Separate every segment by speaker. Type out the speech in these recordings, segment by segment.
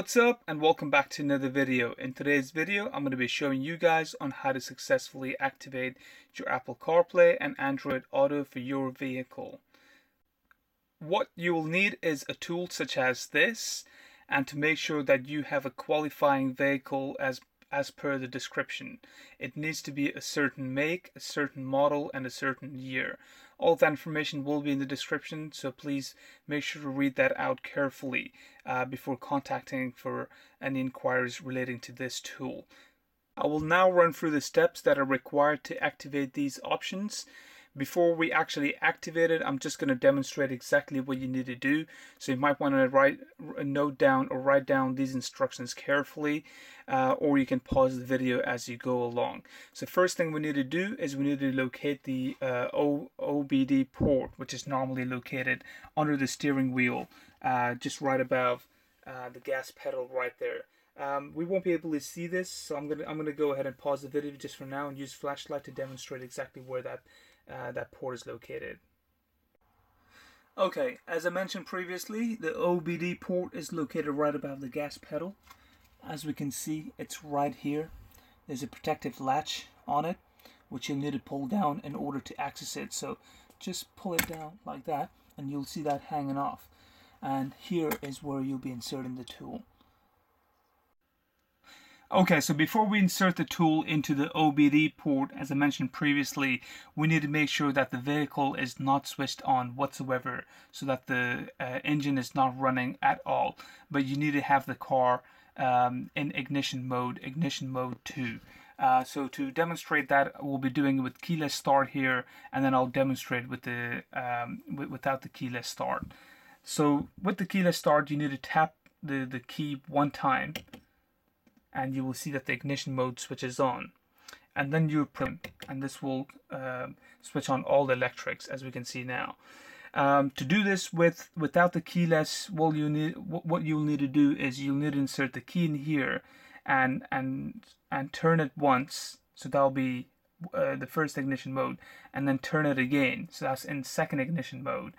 Speaker 1: What's up and welcome back to another video. In today's video I'm going to be showing you guys on how to successfully activate your Apple CarPlay and Android Auto for your vehicle. What you will need is a tool such as this and to make sure that you have a qualifying vehicle as as per the description. It needs to be a certain make, a certain model, and a certain year. All that information will be in the description, so please make sure to read that out carefully uh, before contacting for any inquiries relating to this tool. I will now run through the steps that are required to activate these options before we actually activate it, I'm just going to demonstrate exactly what you need to do. So you might want to write, a note down or write down these instructions carefully, uh, or you can pause the video as you go along. So first thing we need to do is we need to locate the uh, OBD port, which is normally located under the steering wheel, uh, just right above uh, the gas pedal right there. Um, we won't be able to see this, so I'm gonna I'm gonna go ahead and pause the video just for now and use flashlight to demonstrate exactly where that uh, that port is located. Okay, as I mentioned previously, the OBD port is located right above the gas pedal. As we can see, it's right here. There's a protective latch on it, which you'll need to pull down in order to access it. So just pull it down like that, and you'll see that hanging off. And here is where you'll be inserting the tool. Okay, so before we insert the tool into the OBD port, as I mentioned previously, we need to make sure that the vehicle is not switched on whatsoever, so that the uh, engine is not running at all. But you need to have the car um, in ignition mode, ignition mode 2. Uh, so to demonstrate that, we'll be doing it with keyless start here, and then I'll demonstrate with the um, without the keyless start. So with the keyless start, you need to tap the, the key one time and you will see that the ignition mode switches on. And then you print and this will um, switch on all the electrics as we can see now. Um, to do this with without the keyless what you need what you'll need to do is you'll need to insert the key in here and and and turn it once. So that'll be uh, the first ignition mode and then turn it again. So that's in second ignition mode.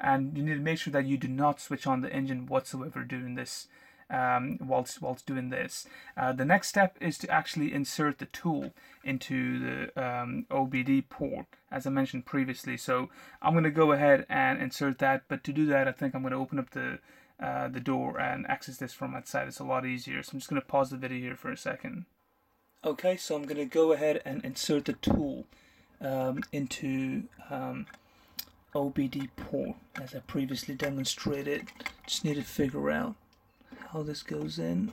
Speaker 1: And you need to make sure that you do not switch on the engine whatsoever during this um, whilst, whilst doing this. Uh, the next step is to actually insert the tool into the um, OBD port, as I mentioned previously. So I'm going to go ahead and insert that, but to do that, I think I'm going to open up the uh, the door and access this from outside. It's a lot easier. So I'm just going to pause the video here for a second. Okay, so I'm going to go ahead and insert the tool um, into um, OBD port as I previously demonstrated. Just need to figure out how this goes in.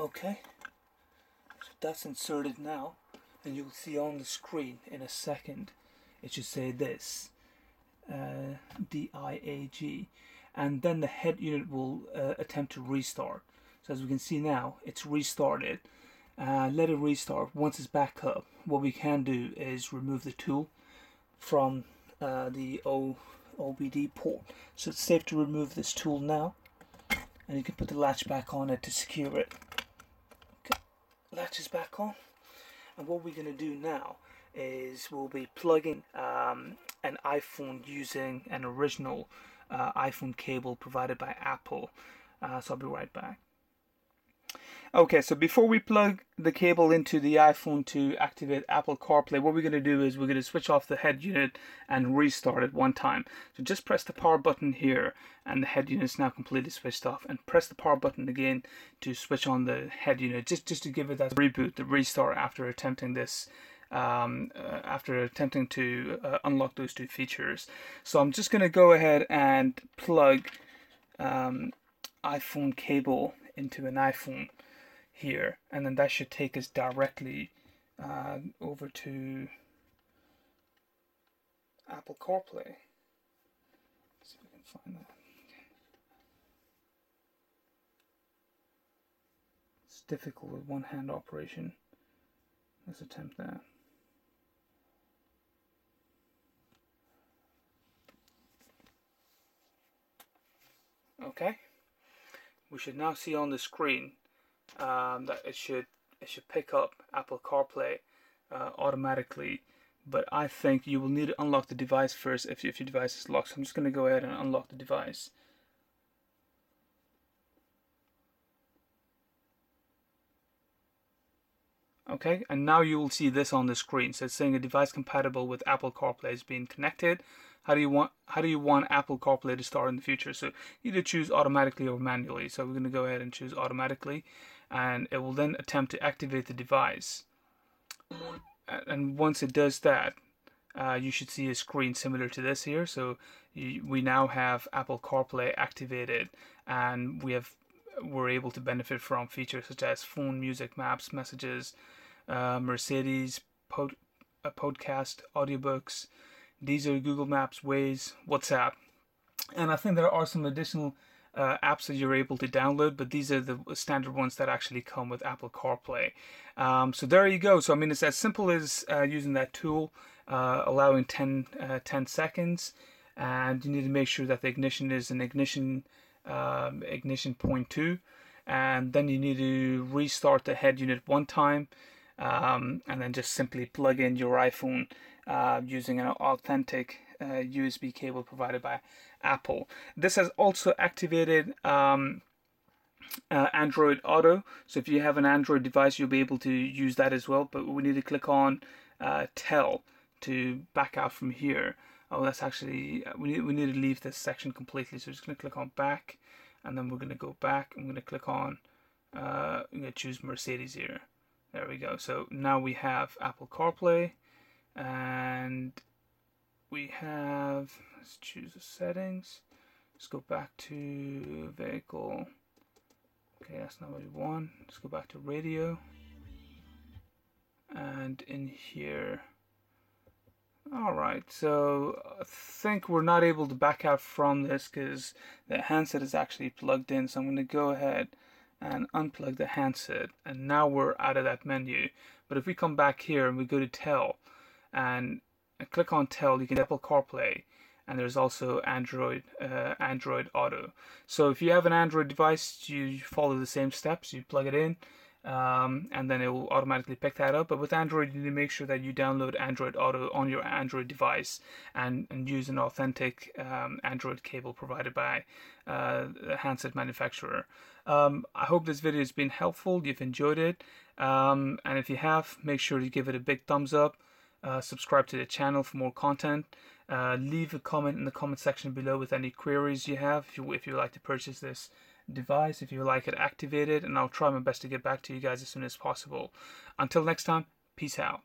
Speaker 1: Okay, so that's inserted now, and you'll see on the screen in a second, it should say this, uh, DIAG, and then the head unit will uh, attempt to restart. So as we can see now, it's restarted uh, let it restart. Once it's back up what we can do is remove the tool from uh, the o OBD port. So it's safe to remove this tool now and you can put the latch back on it to secure it. Okay. latch is back on. And what we're going to do now is we'll be plugging um, an iPhone using an original uh, iPhone cable provided by Apple. Uh, so I'll be right back Okay, so before we plug the cable into the iPhone to activate Apple CarPlay, what we're going to do is we're going to switch off the head unit and restart it one time. So just press the power button here and the head unit is now completely switched off and press the power button again to switch on the head unit just, just to give it that reboot, the restart after attempting this um, uh, after attempting to uh, unlock those two features. So I'm just going to go ahead and plug um, iPhone cable into an iPhone here and then that should take us directly uh, over to Apple CarPlay. Let's see if we can find that. It's difficult with one hand operation. Let's attempt that. Okay. We should now see on the screen um, that it should it should pick up Apple CarPlay uh, automatically. But I think you will need to unlock the device first if, if your device is locked. So I'm just going to go ahead and unlock the device. Okay, and now you will see this on the screen. So it's saying a device compatible with Apple CarPlay is being connected. How do you want how do you want Apple CarPlay to start in the future? So either choose automatically or manually. So we're going to go ahead and choose automatically, and it will then attempt to activate the device. And once it does that, uh, you should see a screen similar to this here. So you, we now have Apple CarPlay activated, and we have we're able to benefit from features such as phone, music, maps, messages, uh, Mercedes, pod, podcast, audiobooks. These are Google Maps, Waze, WhatsApp. And I think there are some additional uh, apps that you're able to download, but these are the standard ones that actually come with Apple CarPlay. Um, so there you go. So I mean, it's as simple as uh, using that tool, uh, allowing 10, uh, 10 seconds, and you need to make sure that the ignition is an ignition um, ignition point two, and then you need to restart the head unit one time um, and then just simply plug in your iPhone uh, using an authentic uh, USB cable provided by Apple. This has also activated um, uh, Android Auto. So if you have an Android device, you'll be able to use that as well. But we need to click on uh, Tell to back out from here. Oh, that's actually uh, we need we need to leave this section completely. So we're just gonna click on Back, and then we're gonna go back. I'm gonna click on. Uh, I'm gonna choose Mercedes here. There we go. So now we have Apple CarPlay we have, let's choose the settings. Let's go back to vehicle. Okay, that's not what we want. Let's go back to radio. And in here, all right, so I think we're not able to back out from this because the handset is actually plugged in. So I'm going to go ahead and unplug the handset and now we're out of that menu but if we come back here and we go to tell and, click on tell you can Apple CarPlay and there's also Android uh, Android Auto so if you have an Android device you follow the same steps you plug it in um, and then it will automatically pick that up. But with Android, you need to make sure that you download Android Auto on your Android device and, and use an authentic um, Android cable provided by uh, the handset manufacturer. Um, I hope this video has been helpful. You've enjoyed it. Um, and if you have, make sure to give it a big thumbs up. Uh, subscribe to the channel for more content. Uh, leave a comment in the comment section below with any queries you have if you, if you would like to purchase this device if you like it activated and I'll try my best to get back to you guys as soon as possible. Until next time, peace out.